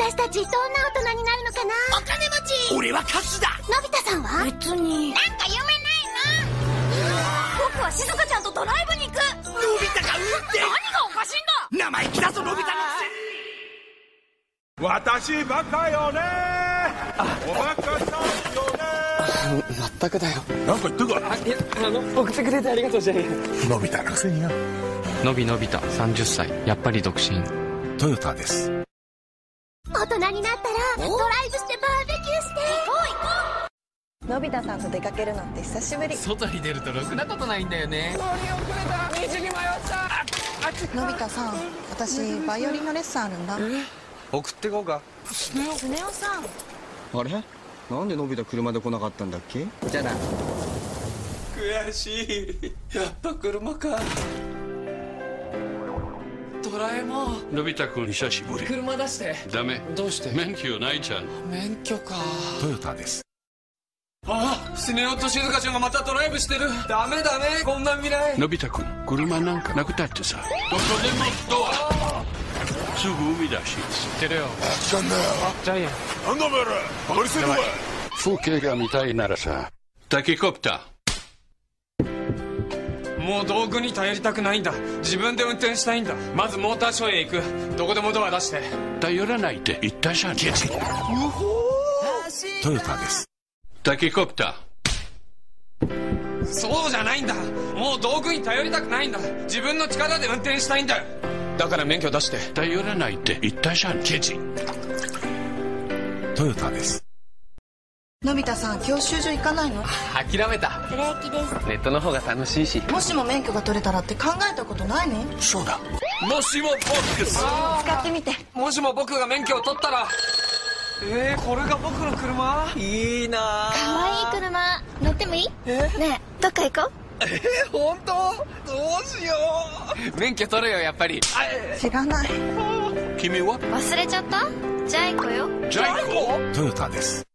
私たちどんな大人になるのかな？お金持ち。俺はカツだ。のび太さんは？別に。なんか夢ない僕は静香ちゃんとドライブに行く。のび太が運転。何がおかしいんだ？生意気だぞのび太のくせに私バカよね。おバカさんよね。全くだよ。なんか言ってか？あいやあの送ってくれてありがとうじゃねえのび太のくせによのびのび太30歳やっぱり独身。トヨタです。大人になったらドライブしてバーベキューして。のび太さんと出かけるのって久しぶり。外に出るとろくなことないんだよね。のび太さん私バイオリンのレッスンあるんだ。送ってこうか。スネ夫？さん。あれ？なんでのび太車で来なかったんだっけ？じゃあな悔しい。やっぱ車か。ドラえもん。のび太くん久しぶり。車出して。ダメ。どうして？免許ないじゃん。免許か。トヨタです。あスネ夫と静香ちゃんがまたドライブしてる。ダメダメ。こんな未来。のび太くん車なんかなくたってさ。どこでもドア。すぐ海だし。知ってるよ。知らんな。よジャイアン。なんだお前らバカにしてるのか風景が見たいならさ。タキコプタもう道具に頼りたくないんだ。自分で運転したいんだ。まずモーターショーへ行く。どこでもドア出して。ー頼らないって言ったじゃん。ケチトヨタです。タキコプタそうじゃないんだ。もう道具に頼りたくないんだ。自分の力で運転したいんだ。よだから免許出して。ー頼らないって言ったじゃん。ケチ。トヨタですのび太さん教習所行かないの？諦めた。ブレーキです。ネットの方が楽しいし。もしも免許が取れたらって考えたことないの？そうだ。もしも僕使ってみて。もしも僕が免許を取ったら。えー、これが僕の車？いいな。かわいい車。乗ってもいい？ねえどっか行こう？本当？どうしよ免許取れよやっぱり。知らない。君は？忘れちゃった？じゃあ行こうよ。ジャイコ？トヨタです